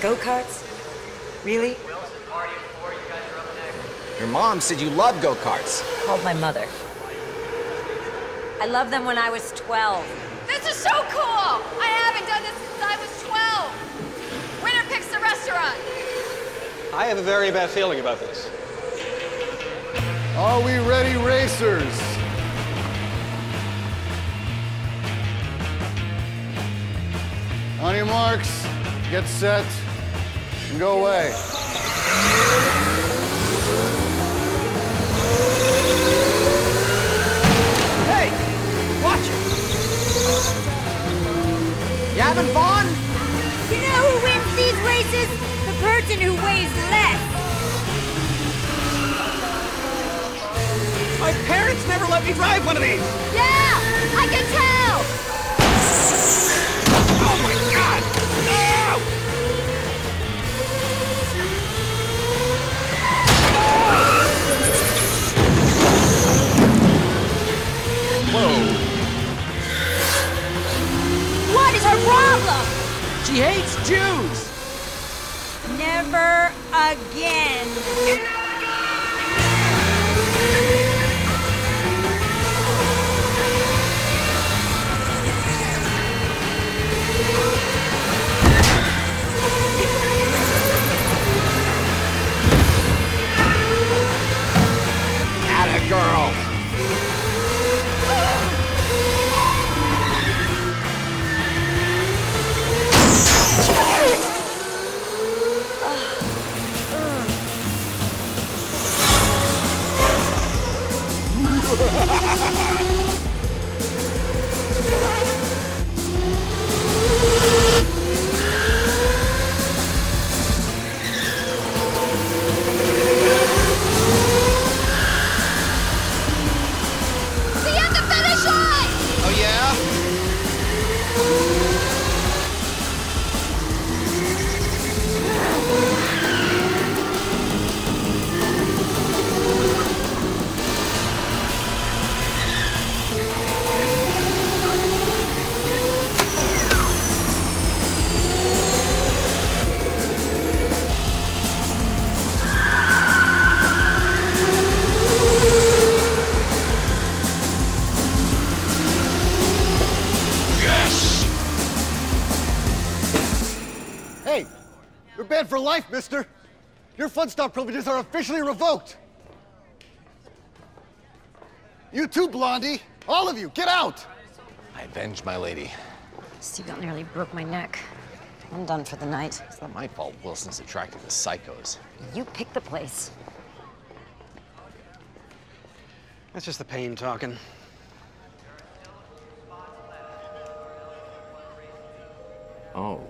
Go-karts? Really? Your mom said you love go-karts. Called my mother. I loved them when I was 12. This is so cool! I haven't done this since I was 12! Winner picks the restaurant! I have a very bad feeling about this. Are we ready, racers? On your marks, get set, and go away. Hey, watch it. You having fun? You know who wins these races? The person who weighs less. My parents never let me drive one of these. Yeah! I can tell! She hates Jews. Never again. Hey, you're banned for life, mister. Your fun stop privileges are officially revoked. You too, Blondie. All of you, get out! I avenged my lady. Seagull nearly broke my neck. I'm done for the night. It's not my fault Wilson's attracted to psychos. You pick the place. That's just the pain talking. Oh.